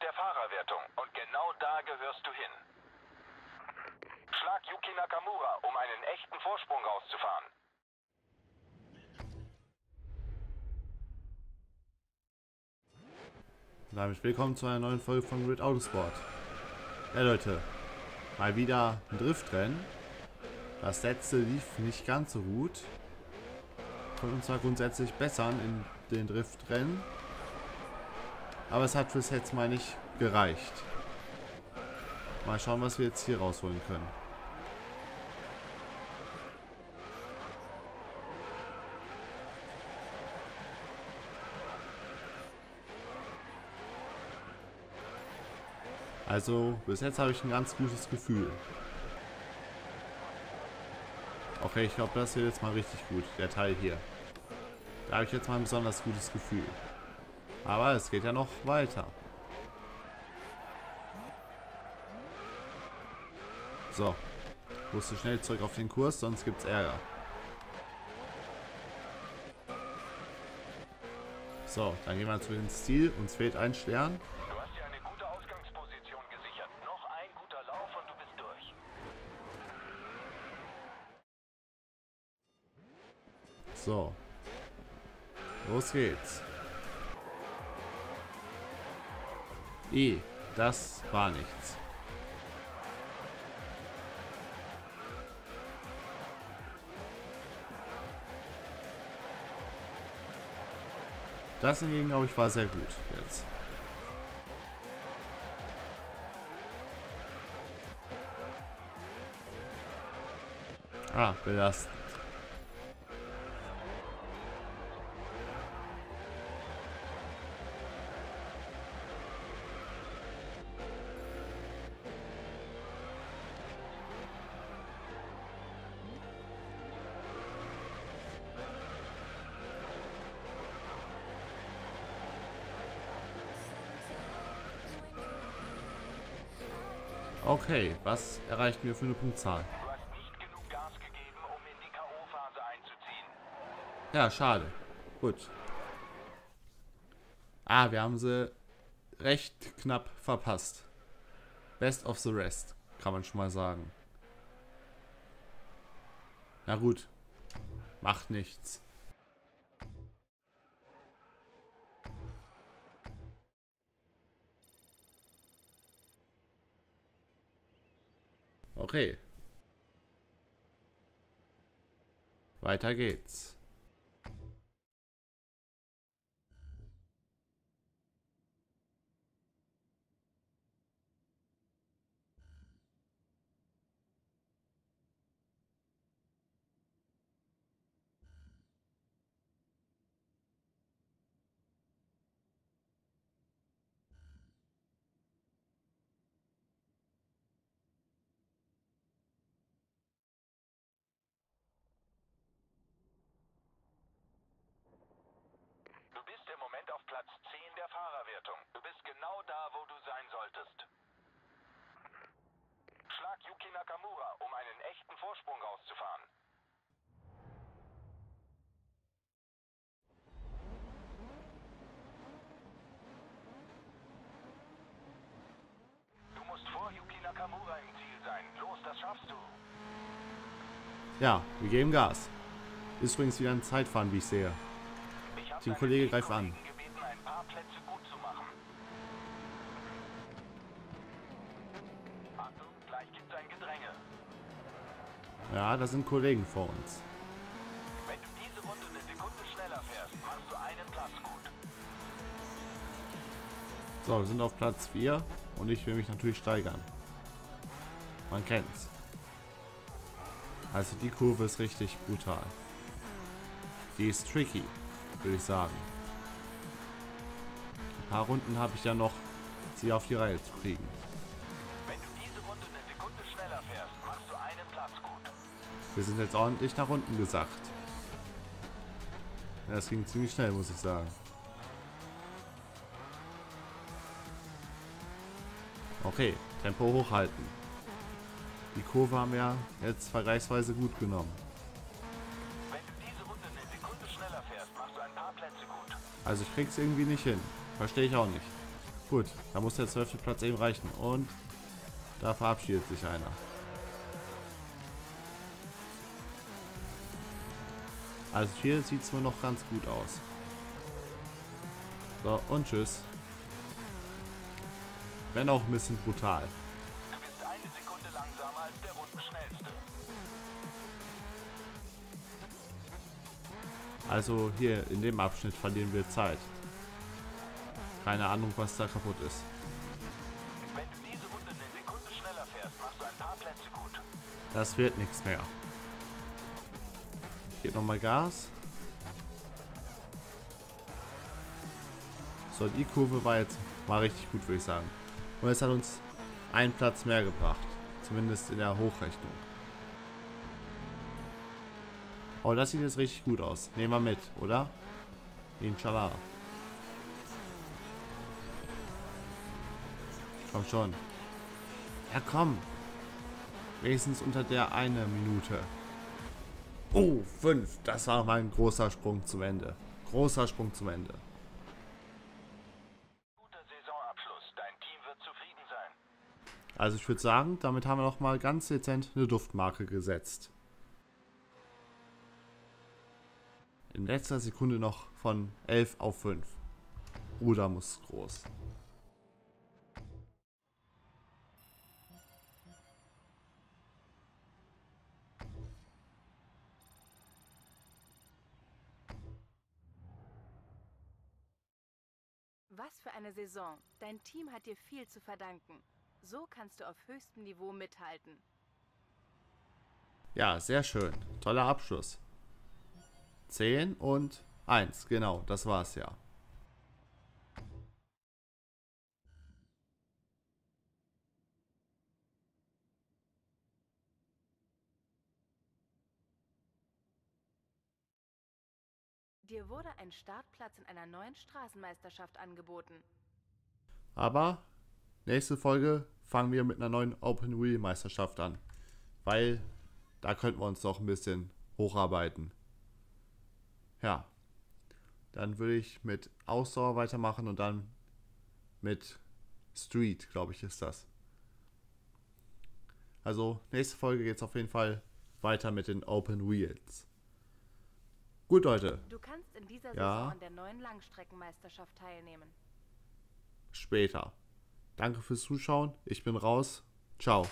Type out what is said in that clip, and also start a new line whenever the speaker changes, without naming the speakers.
der Fahrerwertung und genau da gehörst du hin. Schlag Yuki Nakamura, um einen echten Vorsprung rauszufahren.
damit willkommen zu einer neuen Folge von Grid Autosport. Ja Leute, mal wieder ein Driftrennen. Das letzte lief nicht ganz so gut. Konnten uns zwar grundsätzlich bessern in den Driftrennen, aber es hat fürs jetzt mal nicht gereicht. Mal schauen, was wir jetzt hier rausholen können. Also, bis jetzt habe ich ein ganz gutes Gefühl. Okay, ich glaube, das hier jetzt mal richtig gut. Der Teil hier. Da habe ich jetzt mal ein besonders gutes Gefühl. Aber es geht ja noch weiter. So. Musst du schnell zurück auf den Kurs, sonst gibt's Ärger. So, dann gehen wir zu dem Stil. Uns fehlt ein Stern.
Du hast dir eine gute Ausgangsposition gesichert. Noch ein guter Lauf und du bist durch.
So. Los geht's. I, das war nichts. Das hingegen, glaube ich, war sehr gut jetzt. Ah, belastend. Okay, was erreicht mir für eine Punktzahl? Ja, schade. Gut. Ah, wir haben sie recht knapp verpasst. Best of the rest, kann man schon mal sagen. Na gut. Macht nichts. Okay. Weiter geht's.
Du bist im Moment auf Platz 10 der Fahrerwertung. Du bist genau da, wo du sein solltest. Schlag Yuki Nakamura, um einen echten Vorsprung rauszufahren. Du musst vor Yuki Nakamura im Ziel sein. Los, das schaffst du.
Ja, wir geben Gas. Ist übrigens wieder ein Zeitfahren, wie ich sehe.
Ich
Den Kollege greift an. Ja, da sind Kollegen vor uns.
Wenn du diese Runde eine Sekunde schneller fährst, machst du einen Platz gut.
So, wir sind auf Platz 4 und ich will mich natürlich steigern. Man kennt's. Also die Kurve ist richtig brutal. Die ist tricky, würde ich sagen. Ein paar Runden habe ich ja noch, sie auf die Reihe zu kriegen. Wir sind jetzt ordentlich nach unten gesackt. Ja, das ging ziemlich schnell, muss ich sagen. Okay, Tempo hochhalten. Die Kurve haben wir jetzt vergleichsweise gut genommen.
Wenn du diese Runde eine Sekunde schneller fährst, machst du ein paar Plätze gut.
Also ich krieg's irgendwie nicht hin. Verstehe ich auch nicht. Gut, da muss der zwölfte Platz eben reichen. Und da verabschiedet sich einer. Also hier sieht es wohl noch ganz gut aus. So, und tschüss. Wenn auch ein bisschen brutal.
Du bist eine Sekunde langsamer als der Rundenschnellste.
Also hier in dem Abschnitt verlieren wir Zeit. Keine Ahnung, was da kaputt ist.
Wenn du diese Runde eine Sekunde schneller fährst, machst du ein paar Plätze gut.
Das wird nichts mehr. Geht nochmal Gas. So, die Kurve war jetzt mal richtig gut, würde ich sagen. Und es hat uns einen Platz mehr gebracht. Zumindest in der Hochrechnung. Oh, das sieht jetzt richtig gut aus. Nehmen wir mit, oder? Inshallah. Komm schon. Ja, komm. Wenigstens unter der eine Minute. Oh, fünf. Das war mal ein großer Sprung zum Ende. Großer Sprung zum Ende.
Guter Saisonabschluss. Dein Team wird zufrieden sein.
Also ich würde sagen, damit haben wir noch mal ganz dezent eine Duftmarke gesetzt. In letzter Sekunde noch von 11 auf 5. Ruder muss groß.
Was für eine Saison. Dein Team hat dir viel zu verdanken. So kannst du auf höchstem Niveau mithalten.
Ja, sehr schön. Toller Abschluss. 10 und 1. Genau, das war's ja.
Dir wurde ein Startplatz in einer neuen Straßenmeisterschaft angeboten.
Aber nächste Folge fangen wir mit einer neuen Open Wheel Meisterschaft an. Weil da könnten wir uns noch ein bisschen hocharbeiten. Ja. Dann würde ich mit Ausdauer weitermachen und dann mit Street, glaube ich, ist das. Also, nächste Folge geht es auf jeden Fall weiter mit den Open Wheels. Gut, Leute.
Du kannst in dieser
Ja.
Saison an der neuen Langstreckenmeisterschaft teilnehmen.
Später. Danke fürs Zuschauen. Ich bin raus. Ciao.